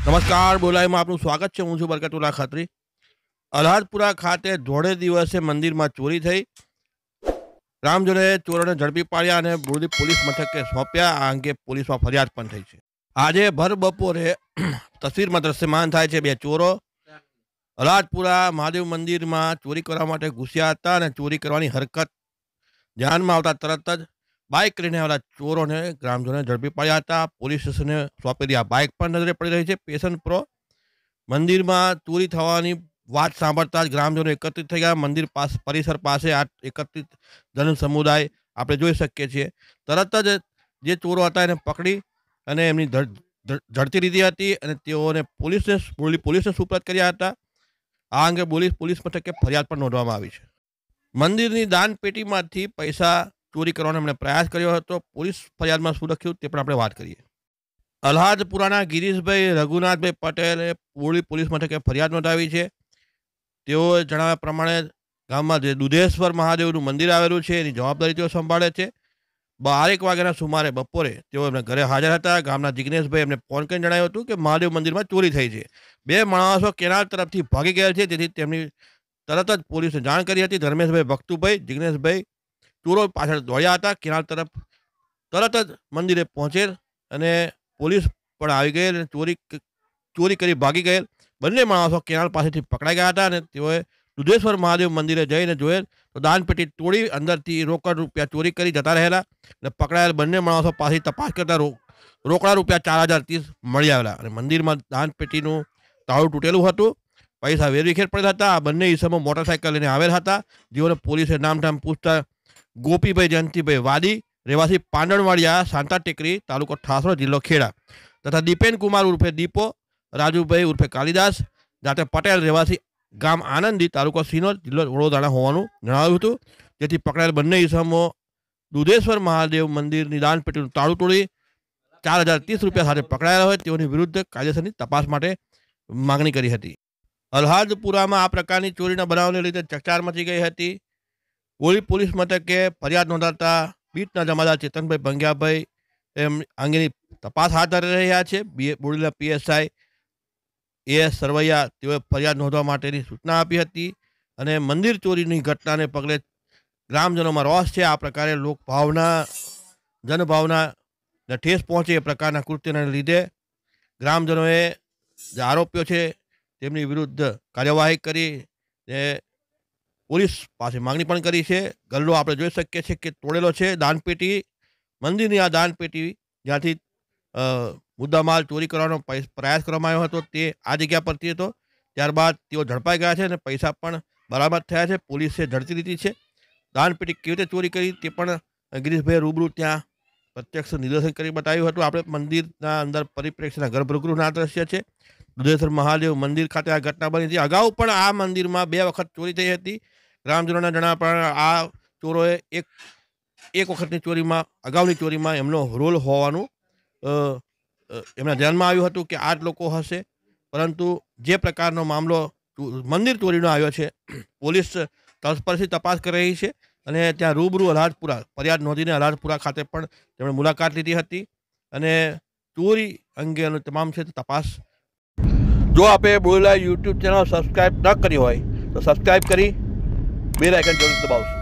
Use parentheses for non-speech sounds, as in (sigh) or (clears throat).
નમસ્કાર બોલાઈમાં આપનું સ્વાગત છે. હું છું બરકતુલ્લા ખત્રી. અલ્હાદપુરા ખાતે ધોળે દિવસે મંદિરમાં ચોરી થઈ. રામજોડે ચોરોને ઝડપી પાડ્યા અને બુરદી પોલીસ મથકે સોંપ્યા. આ અંગે પોલીસમાં ફરિયાદ પણ થઈ છે. આજે ભર બપોરે (clears throat) તસવીરમાં દ્રશ્યમાન થાય છે બે ચોરો. અલ્હાદપુરા મહાદેવ મંદિરમાં ચોરી કરવા માટે ઘૂસ્યા હતા અને ચોરી કરવાની હરકત ધ્યાનમાં આવતા તરત જ બાઇક લઈને આવેલા ચોરોને, ગ્રામજનોને ઝડપી પાડ્યા હતા. પોલીસ સ્ટેશને સોંપેલી આ બાઇક પણ નજરે પડી રહી છે. Passion pro. મંદિરમાં ચોરી થવાની વાત સાંભળતા જ ગ્રામજનો એકત્રિત થઈ ગયા. મંદિર પાસ, પરિસર પાસે આ એકત્રિત જન સમુદાય આપણે જોઈ શકીએ છીએ. તરત જ જે ચોરો હતા એને પકડી અને એમની ઝડપી લીધી હતી અને તેઓને પોલીસને પોલીસને સુપ્રત કર્યા હતા. આ અંગે પોલીસ પોલીસ મથકે ફરિયાદ પણ નોંધવામાં આવી છે. મંદિરની દાન પેટીમાંથી પૈસા ચોરી કરવાનો એમણે પ્રયાસ કર્યો હતો, પોલીસ ફરિયાદમાં શું લખ્યું તે પણ આપણે વાત કરીએ. અલ્હાદપુરાના ગિરીશભાઈ રઘુનાથભાઈ પટેલે પોળી પોલીસ મથકે ફરિયાદ નોંધાવી છે. તેઓએ જણાવ્યા પ્રમાણે ગામમાં જે દુધેશ્વર મહાદેવનું મંદિર આવેલું છે, એની જવાબદારી તેઓ સંભાળે છે. બારેક વાગ્યાના સુમારે બપોરે તેઓ એમના ઘરે હાજર હતા. ગામના જિગ્નેશભાઈ એમને ફોન કરીને જણાવ્યું હતું કે મહાદેવ મંદિરમાં ચોરી થઈ છે. બે માણસો કેનાલ તરફથી ભાગી ગયા છે તેથી તેમની તરત જ પોલીસે જાણ કરી હતી. ધર્મેશભાઈ ભક્તુભાઈ, જિગ્નેશભાઈ ચોરો પાછળ દોડ્યા હતા. કેનાલ તરફ તરત જ મંદિરે પહોંચેલ અને પોલીસ પણ આવી ગયેલ અને ચોરી ચોરી કરી ભાગી ગયેલ. બંને માણસો કેનાલ પાસેથી પકડાઈ ગયા હતા અને તેઓએ દુધેશ્વર મહાદેવ મંદિરે જઈને જોયેલ તો દાનપેટી તોડી અંદરથી રોકડ રૂપિયા ચોરી કરી જતા રહેલા અને પકડાયેલ બંને માણસો પાસેથી તપાસ કરતા રોકડા રૂપિયા ચાર હજાર ત્રીસ મળી આવેલા અને મંદિરમાં દાનપેટીનું તાળું તૂટેલું હતું. પૈસા વેરવિખેર પડેલા હતા. આ બંને ઈસમો મોટરસાઇકલ લઈને આવેલ હતા. જેઓને પોલીસે નામઠામ પૂછતા ગોપીભાઈ જયંતિભાઈ વાદી, રહેવાસી પાંડણવાડિયા, સાંતા ટેકરી, તાલુકો ઠાસરો જિલ્લો ખેડા. તથા દીપેન કુમાર ઉર્ફે દીપો, રાજુભાઈ ઉર્ફે કાલિદાસ, જાતે પટેલ, રહેવાસી ગામ આનંદી, તાલુકો સિનોર, જિલ્લો વડોદરા હોવાનું જણાવ્યું હતું. જેથી પકડાયેલ બંને ઇસમો દુધેશ્વર મહાદેવ મંદિરની દાન પેટીનું તાળું તોડી ચાર હજાર ત્રીસ રૂપિયા સાથે પકડાયેલા હોય તેઓની વિરુદ્ધ કાયદેસરની તપાસ માટે માગણી કરી હતી. અલ્હાદપુરામાં આ પ્રકારની ચોરીના બનાવને લીધે ચકચાર મચી ગઈ હતી. કોળી પોલીસ મથકે ફરિયાદ નોંધાતા બીટના જમાદાર ચેતનભાઈ ભંગ્યાભાઈ એમ અંગેની તપાસ હાથ ધરી રહ્યા છે. બી બોડીના પીએસઆઈ એ સરવૈયા તેઓએ ફરિયાદ નોંધવા માટેની સૂચના આપી હતી અને મંદિર ચોરીની ઘટનાને પગલે ગ્રામજનોમાં રોષ છે. આ પ્રકારે લોકભાવના, જનભાવના ઠેસ પહોંચે એ પ્રકારના કૃત્યને લીધે ગ્રામજનોએ જે આરોપીઓ છે તેમની વિરુદ્ધ કાર્યવાહી કરી પોલીસ પાસે માંગણી પણ કરી છે. ગલ્લો આપણે જોઈ શકીએ છીએ કે તોડેલો છે. દાનપેટી, મંદિરની આ દાનપેટી જ્યાંથી મુદ્દામાલ ચોરી કરવાનો પ્રયાસ કરવામાં આવ્યો હતો તે આ જગ્યા પરથી હતો. ત્યારબાદ તેઓ ઝડપાઈ ગયા છે અને પૈસા પણ બરાબર થયા છે. પોલીસે ઝડપી લીધી છે. દાનપેટી કેવી રીતે ચોરી કરી તે પણ ગિરીશભાઈ રૂબરૂ ત્યાં પ્રત્યક્ષ નિદર્શન કરી બતાવ્યું હતું. આપણે મંદિરના અંદર પરિપ્રેક્ષના ગર્ભગૃહના દ્રશ્ય છે. દુધેશ્વર મહાદેવ મંદિર ખાતે આ ઘટના બની હતી. અગાઉ પણ આ મંદિરમાં બે વખત ચોરી થઈ હતી. ગ્રામજનોના જણા પણ આ ચોરોએ એક એક વખતની ચોરીમાં, અગાઉની ચોરીમાં એમનો રોલ હોવાનું એમના ધ્યાનમાં આવ્યું હતું કે આ જ લોકો હશે. પરંતુ જે પ્રકારનો મામલો મંદિર ચોરીનો આવ્યો છે, પોલીસ તત્પરથી તપાસ કરી રહી છે અને ત્યાં રૂબરૂ અલાજપુરા ફરિયાદ નોંધીને અલાજપુરા ખાતે પણ તેમણે મુલાકાત લીધી હતી અને ચોરી અંગેનો તમામ છે તપાસ. જો આપે બોલેલા યુટ્યુબ ચેનલ સબસ્ક્રાઈબ ન કરી હોય, તો સબસ્ક્રાઈબ કરી બે આઇકન જરૂર દબાવશો